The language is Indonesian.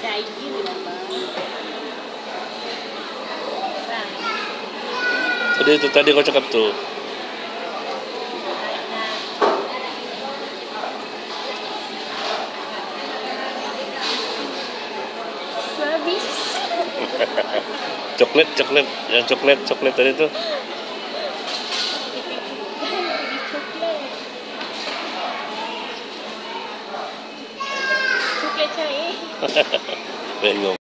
bang Tadi itu tadi kau cakap tuh. Coklat, coklat, yang coklat, coklat tadi tuh. Vengo.